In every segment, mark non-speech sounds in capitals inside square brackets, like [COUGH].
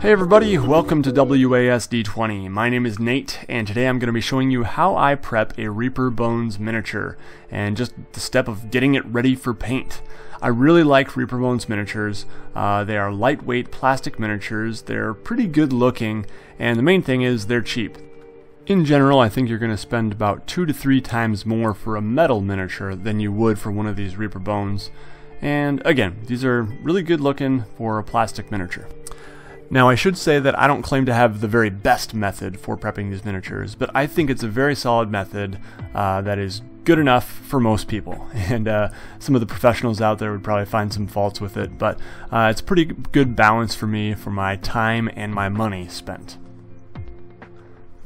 Hey everybody, welcome to WASD20. My name is Nate, and today I'm going to be showing you how I prep a Reaper Bones miniature, and just the step of getting it ready for paint. I really like Reaper Bones miniatures. Uh, they are lightweight plastic miniatures, they're pretty good looking, and the main thing is they're cheap. In general, I think you're going to spend about two to three times more for a metal miniature than you would for one of these Reaper Bones. And again, these are really good looking for a plastic miniature. Now, I should say that I don't claim to have the very best method for prepping these miniatures, but I think it's a very solid method uh, that is good enough for most people. [LAUGHS] And uh, some of the professionals out there would probably find some faults with it, but uh, it's pretty good balance for me for my time and my money spent.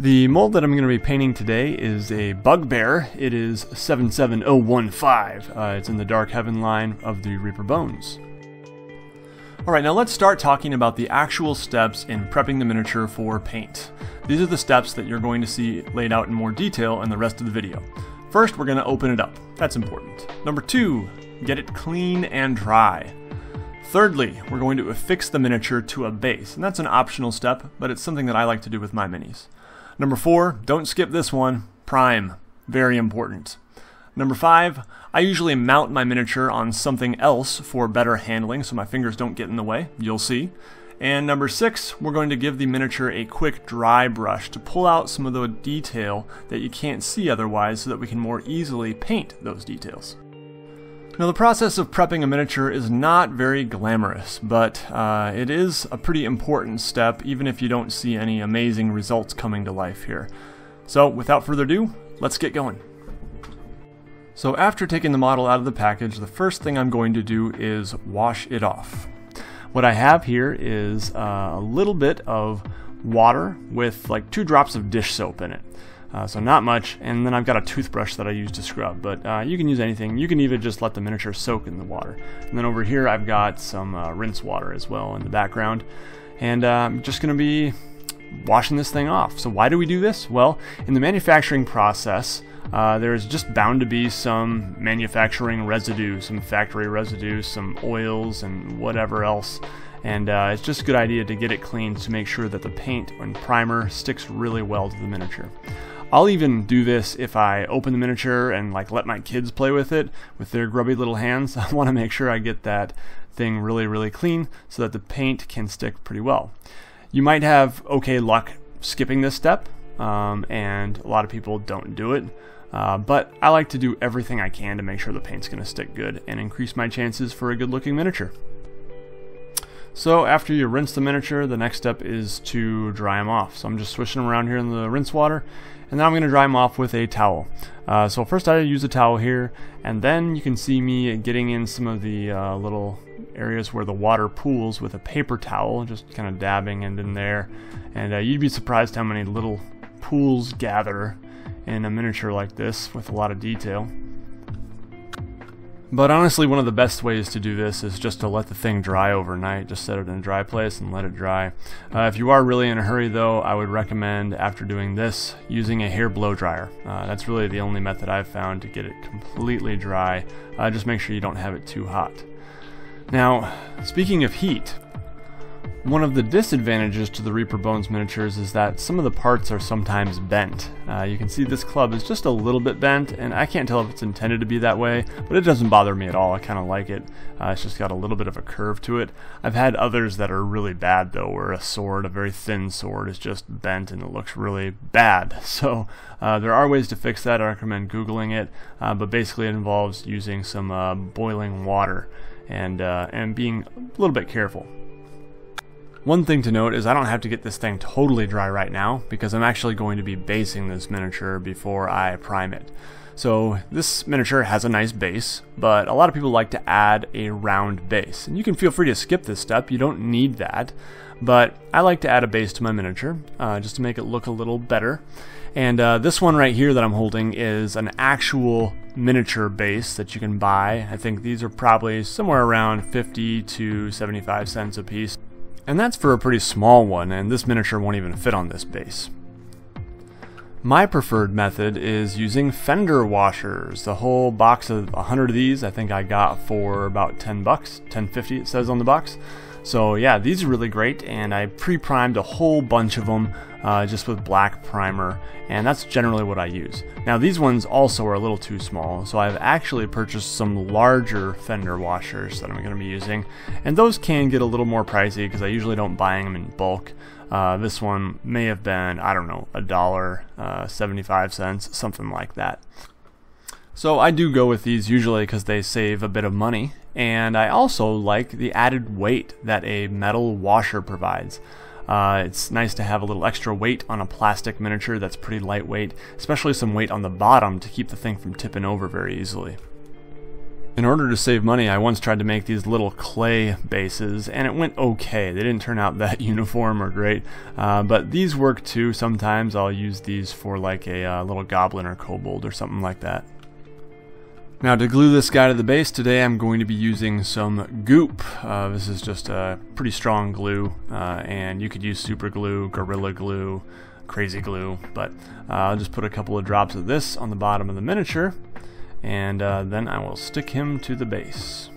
The mold that I'm going to be painting today is a Bugbear. It is 77015. Uh, it's in the Dark Heaven line of the Reaper Bones. Alright, now let's start talking about the actual steps in prepping the miniature for paint. These are the steps that you're going to see laid out in more detail in the rest of the video. First, we're going to open it up. That's important. Number two, get it clean and dry. Thirdly, we're going to affix the miniature to a base, and that's an optional step, but it's something that I like to do with my minis. Number four, don't skip this one, prime. Very important. Number five, I usually mount my miniature on something else for better handling so my fingers don't get in the way, you'll see. And number six, we're going to give the miniature a quick dry brush to pull out some of the detail that you can't see otherwise so that we can more easily paint those details. Now the process of prepping a miniature is not very glamorous, but uh, it is a pretty important step even if you don't see any amazing results coming to life here. So without further ado, let's get going. So after taking the model out of the package, the first thing I'm going to do is wash it off. What I have here is uh, a little bit of water with like two drops of dish soap in it. Uh, so not much, and then I've got a toothbrush that I use to scrub, but uh, you can use anything. You can even just let the miniature soak in the water. And then over here I've got some uh, rinse water as well in the background. And uh, I'm just going to be washing this thing off. So why do we do this? Well, in the manufacturing process, uh, there's just bound to be some manufacturing residue, some factory residue, some oils, and whatever else. And uh, it's just a good idea to get it cleaned to make sure that the paint and primer sticks really well to the miniature. I'll even do this if I open the miniature and like let my kids play with it with their grubby little hands. [LAUGHS] I want to make sure I get that thing really, really clean so that the paint can stick pretty well. You might have okay luck skipping this step, um, and a lot of people don't do it. Uh, but I like to do everything I can to make sure the paint's going to stick good and increase my chances for a good looking miniature. So after you rinse the miniature, the next step is to dry them off. So I'm just swishing them around here in the rinse water, and then I'm going to dry them off with a towel. Uh, so first I use a towel here, and then you can see me getting in some of the uh, little areas where the water pools with a paper towel, just kind of dabbing it in there. And uh, you'd be surprised how many little pools gather in a miniature like this with a lot of detail. But honestly, one of the best ways to do this is just to let the thing dry overnight. Just set it in a dry place and let it dry. Uh, if you are really in a hurry though, I would recommend after doing this, using a hair blow dryer. Uh, that's really the only method I've found to get it completely dry. Uh, just make sure you don't have it too hot. Now, speaking of heat, one of the disadvantages to the Reaper Bones miniatures is that some of the parts are sometimes bent. Uh, you can see this club is just a little bit bent, and I can't tell if it's intended to be that way, but it doesn't bother me at all. I kind of like it. Uh, it's just got a little bit of a curve to it. I've had others that are really bad, though, where a sword, a very thin sword, is just bent and it looks really bad. [LAUGHS] So uh, there are ways to fix that. I recommend Googling it, uh, but basically it involves using some uh, boiling water and, uh, and being a little bit careful. One thing to note is I don't have to get this thing totally dry right now because I'm actually going to be basing this miniature before I prime it. So this miniature has a nice base, but a lot of people like to add a round base. And you can feel free to skip this step, you don't need that. But I like to add a base to my miniature, uh, just to make it look a little better. And uh, this one right here that I'm holding is an actual miniature base that you can buy. I think these are probably somewhere around 50 to 75 cents a piece. And that's for a pretty small one, and this miniature won't even fit on this base. My preferred method is using fender washers. The whole box of 100 of these I think I got for about 10 bucks, 10.50 it says on the box. So yeah, these are really great, and I pre-primed a whole bunch of them uh, just with black primer, and that's generally what I use. Now these ones also are a little too small, so I've actually purchased some larger fender washers that I'm going to be using, and those can get a little more pricey because I usually don't buy them in bulk. Uh, this one may have been, I don't know, a dollar, uh, 75 cents, something like that. So I do go with these usually because they save a bit of money, and I also like the added weight that a metal washer provides. Uh, it's nice to have a little extra weight on a plastic miniature that's pretty lightweight, especially some weight on the bottom to keep the thing from tipping over very easily. In order to save money, I once tried to make these little clay bases, and it went okay. They didn't turn out [LAUGHS] that uniform or great, uh, but these work too. Sometimes I'll use these for like a uh, little goblin or kobold or something like that. Now to glue this guy to the base today I'm going to be using some goop. Uh, this is just a pretty strong glue uh, and you could use super glue, gorilla glue, crazy glue but uh, I'll just put a couple of drops of this on the bottom of the miniature and uh, then I will stick him to the base.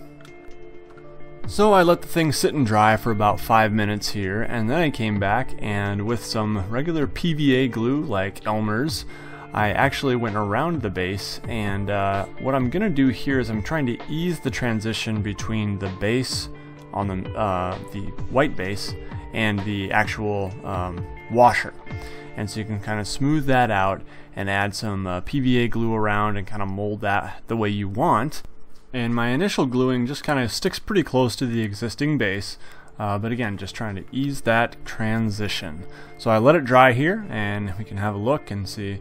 So I let the thing sit and dry for about 5 minutes here and then I came back and with some regular PVA glue like Elmer's I actually went around the base and uh, what I'm gonna do here is I'm trying to ease the transition between the base on the, uh, the white base and the actual um, washer. And so you can kind of smooth that out and add some uh, PVA glue around and kind of mold that the way you want. And my initial gluing just kind of sticks pretty close to the existing base uh, but again just trying to ease that transition. So I let it dry here and we can have a look and see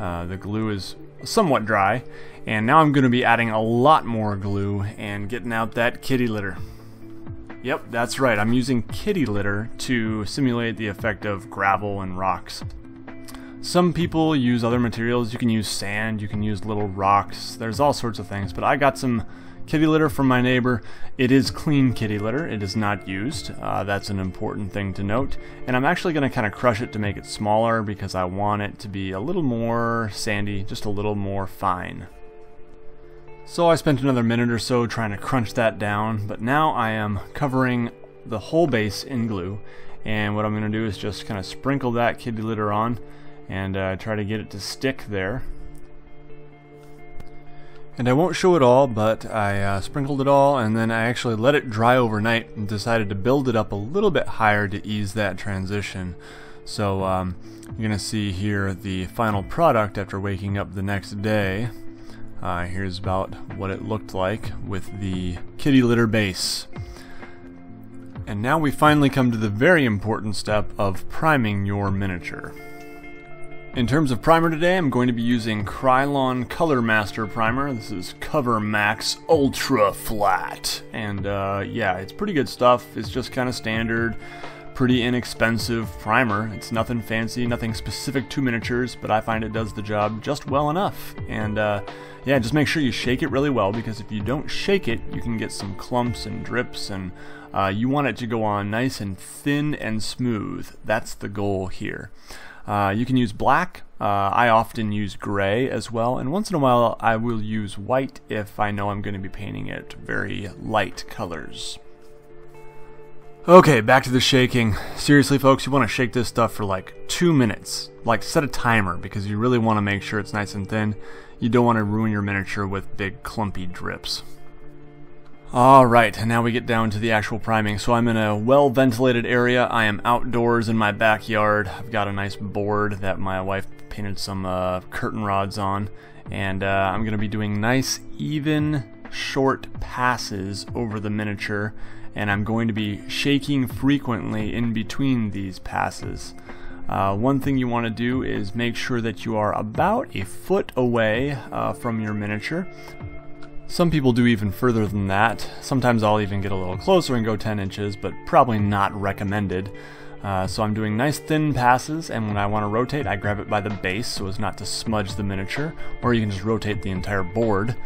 uh, the glue is somewhat dry, and now I'm going to be adding a lot more glue and getting out that kitty litter. Yep, that's right, I'm using kitty litter to simulate the effect of gravel and rocks. Some people use other materials, you can use sand, you can use little rocks, there's all sorts of things, but I got some kitty litter from my neighbor. It is clean kitty litter. It is not used. Uh, that's an important thing to note. And I'm actually going to kind of crush it to make it smaller because I want it to be a little more sandy, just a little more fine. So I spent another minute or so trying to crunch that down, but now I am covering the whole base in glue. And what I'm going to do is just kind of sprinkle that kitty litter on and uh, try to get it to stick there. And I won't show it all, but I uh, sprinkled it all and then I actually let it dry overnight and decided to build it up a little bit higher to ease that transition. So um, you're going to see here the final product after waking up the next day. Uh, here's about what it looked like with the kitty litter base. And now we finally come to the very important step of priming your miniature. In terms of primer today, I'm going to be using Krylon Color Master Primer. This is Cover Max Ultra Flat. And uh, yeah, it's pretty good stuff. It's just kind of standard, pretty inexpensive primer. It's nothing fancy, nothing specific to miniatures, but I find it does the job just well enough. And uh, yeah, just make sure you shake it really well because if you don't shake it, you can get some clumps and drips and uh, you want it to go on nice and thin and smooth. That's the goal here. Uh, you can use black. Uh, I often use gray as well, and once in a while I will use white if I know I'm going to be painting it very light colors. Okay, back to the shaking. Seriously, folks, you want to shake this stuff for like two minutes. Like, set a timer because you really want to make sure it's nice and thin. You don't want to ruin your miniature with big clumpy drips. Alright, and now we get down to the actual priming. So I'm in a well-ventilated area. I am outdoors in my backyard. I've got a nice board that my wife painted some uh, curtain rods on. And uh, I'm going to be doing nice, even, short passes over the miniature. And I'm going to be shaking frequently in between these passes. Uh, one thing you want to do is make sure that you are about a foot away uh, from your miniature. Some people do even further than that. Sometimes I'll even get a little closer and go 10 inches, but probably not recommended. Uh, so I'm doing nice thin passes, and when I want to rotate, I grab it by the base so as not to smudge the miniature, or you can just rotate the entire board,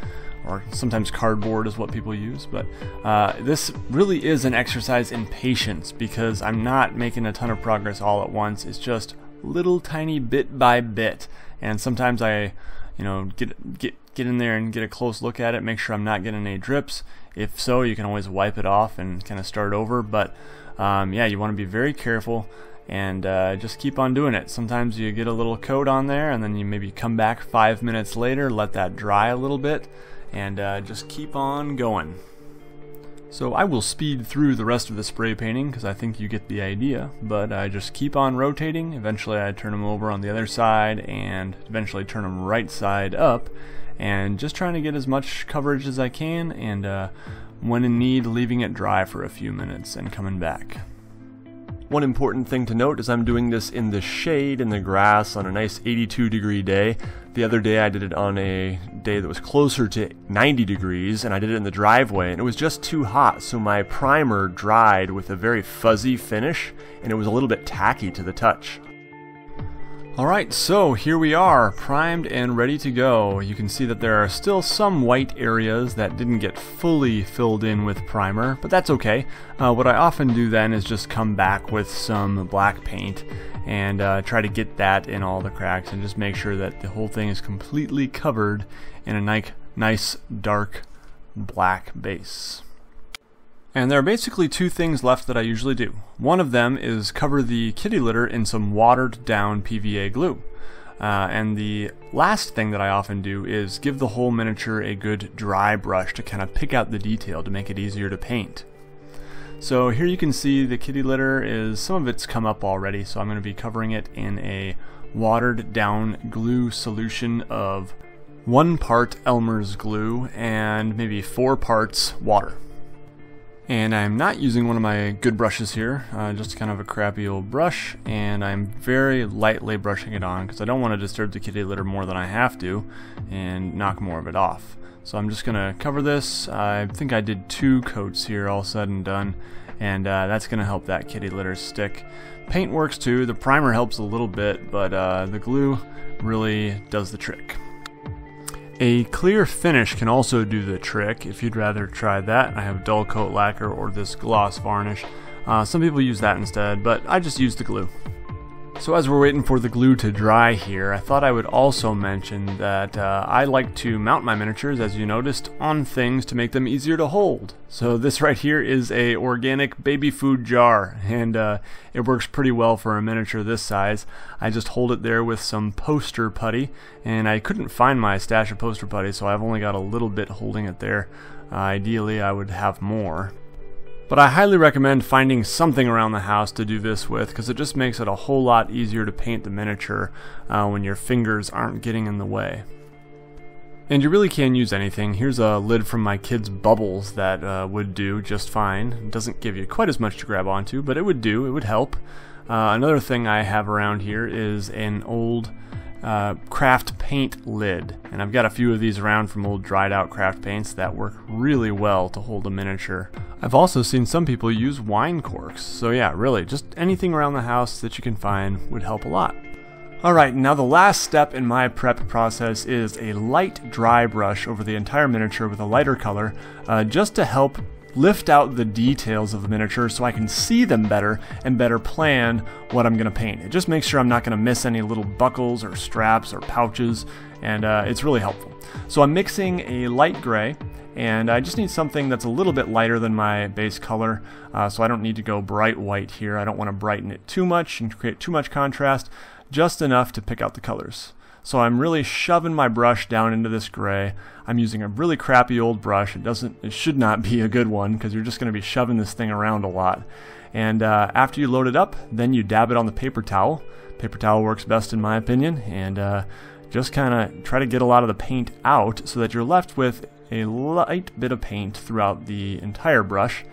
or sometimes cardboard is what people use. But uh, this really is an exercise in patience because I'm not making a ton of progress all at once. It's just little tiny bit by bit, and sometimes I, you know, get get get in there and get a close look at it, make sure I'm not getting any drips, If so, you can always wipe it off and kind of start over. But um, yeah, you want to be very careful and uh, just keep on doing it. Sometimes you get a little coat on there and then you maybe come back five minutes later, let that dry a little bit, and uh, just keep on going. So I will speed through the rest of the spray painting because I think you get the idea, but I just keep on rotating. Eventually I turn them over on the other side and eventually turn them right side up and just trying to get as much coverage as I can and uh, when in need leaving it dry for a few minutes and coming back. One important thing to note is I'm doing this in the shade in the grass on a nice 82 degree day. The other day I did it on a day that was closer to 90 degrees and I did it in the driveway and it was just too hot so my primer dried with a very fuzzy finish and it was a little bit tacky to the touch. Alright, so here we are, primed and ready to go. You can see that there are still some white areas that didn't get fully filled in with primer, but that's okay. Uh, what I often do then is just come back with some black paint and uh, try to get that in all the cracks and just make sure that the whole thing is completely covered in a nice dark black base. And there are basically two things left that I usually do. One of them is cover the kitty litter in some watered down PVA glue. Uh, and the last thing that I often do is give the whole miniature a good dry brush to kind of pick out the detail to make it easier to paint. So here you can see the kitty litter is, some of it's come up already, so I'm going to be covering it in a watered down glue solution of one part Elmer's glue and maybe four parts water. And I'm not using one of my good brushes here, uh, just kind of a crappy old brush, and I'm very lightly brushing it on because I don't want to disturb the kitty litter more than I have to and knock more of it off. So I'm just going to cover this. I think I did two coats here all said and done, and uh, that's going to help that kitty litter stick. Paint works too, the primer helps a little bit, but uh, the glue really does the trick. A clear finish can also do the trick if you'd rather try that. I have dull coat lacquer or this gloss varnish. Uh, some people use that instead, but I just use the glue. So as we're waiting for the glue to dry here, I thought I would also mention that uh, I like to mount my miniatures, as you noticed, on things to make them easier to hold. So this right here is a organic baby food jar, and uh, it works pretty well for a miniature this size. I just hold it there with some poster putty, and I couldn't find my stash of poster putty, so I've only got a little bit holding it there. Uh, ideally, I would have more, but I highly recommend finding something around the house to do this with because it just makes it a whole lot easier to paint the miniature uh, when your fingers aren't getting in the way. And you really can use anything. Here's a lid from my kids' bubbles that uh, would do just fine. It doesn't give you quite as much to grab onto, but it would do, it would help. Uh, another thing I have around here is an old uh, craft paint lid. And I've got a few of these around from old dried out craft paints that work really well to hold a miniature. I've also seen some people use wine corks. So yeah, really, just anything around the house that you can find would help a lot. Alright, now the last step in my prep process is a light dry brush over the entire miniature with a lighter color, uh, just to help lift out the details of the miniature so I can see them better and better plan what I'm going to paint. It just makes sure I'm not going to miss any little buckles or straps or pouches, and uh, it's really helpful. So I'm mixing a light gray, and I just need something that's a little bit lighter than my base color, uh, so I don't need to go bright white here. I don't want to brighten it too much and create too much contrast, just enough to pick out the colors. So I'm really shoving my brush down into this gray. I'm using a really crappy old brush. It doesn't, it should not be a good one because you're just going to be shoving this thing around a lot. And uh, after you load it up, then you dab it on the paper towel. Paper towel works best in my opinion, and uh, just kind of try to get a lot of the paint out so that you're left with a light bit of paint throughout the entire brush.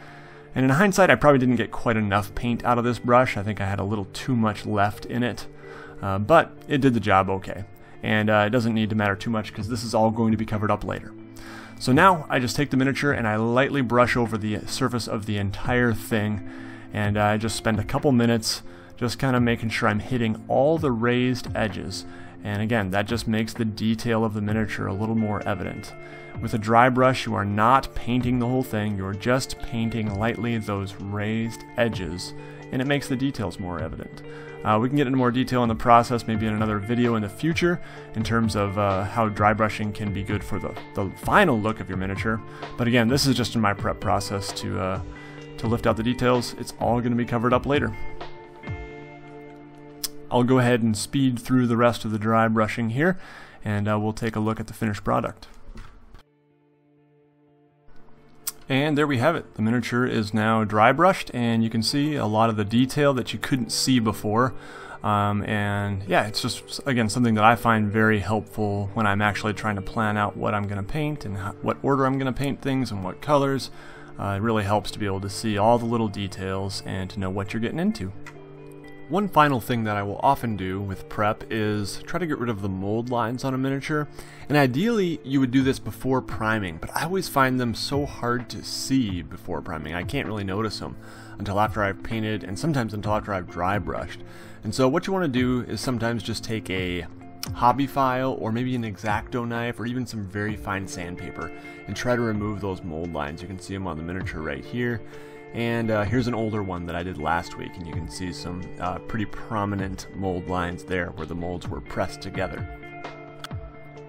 And in hindsight, I probably didn't get quite enough paint out of this brush. I think I had a little too much left in it, uh, but it did the job okay and uh, it doesn't need to matter too much because this is all going to be covered up later. So now I just take the miniature and I lightly brush over the surface of the entire thing and I just spend a couple minutes just kind of making sure I'm hitting all the raised edges and again that just makes the detail of the miniature a little more evident. With a dry brush you are not painting the whole thing, you're just painting lightly those raised edges and it makes the details more evident. Uh, we can get into more detail in the process maybe in another video in the future in terms of uh, how dry brushing can be good for the, the final look of your miniature. But again, this is just in my prep process to, uh, to lift out the details. It's all going to be covered up later. I'll go ahead and speed through the rest of the dry brushing here and uh, we'll take a look at the finished product. And there we have it. The miniature is now dry brushed and you can see a lot of the detail that you couldn't see before. Um, and yeah, it's just, again, something that I find very helpful when I'm actually trying to plan out what I'm going to paint and what order I'm going to paint things and what colors. Uh, it really helps to be able to see all the little details and to know what you're getting into. One final thing that I will often do with prep is try to get rid of the mold lines on a miniature, and ideally you would do this before priming, but I always find them so hard to see before priming. I can't really notice them until after I've painted, and sometimes until after I've dry brushed. And so what you want to do is sometimes just take a hobby file or maybe an X-Acto knife or even some very fine sandpaper and try to remove those mold lines. You can see them on the miniature right here and uh, here's an older one that I did last week, and you can see some uh, pretty prominent mold lines there where the molds were pressed together.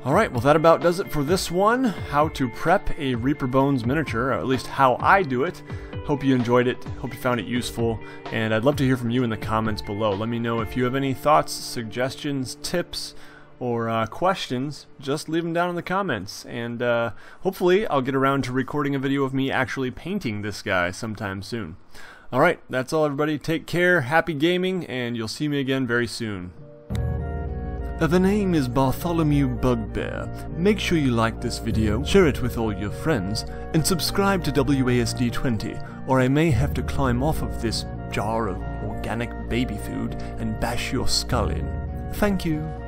Alright, well that about does it for this one. How to prep a Reaper Bones miniature, or at least how I do it. Hope you enjoyed it, hope you found it useful, and I'd love to hear from you in the comments below. Let me know if you have any thoughts, suggestions, tips, or uh, questions, just leave them down in the comments. And uh, hopefully, I'll get around to recording a video of me actually painting this guy sometime soon. Alright, that's all, everybody. Take care, happy gaming, and you'll see me again very soon. The name is Bartholomew Bugbear. Make sure you like this video, share it with all your friends, and subscribe to WASD20, or I may have to climb off of this jar of organic baby food and bash your skull in. Thank you.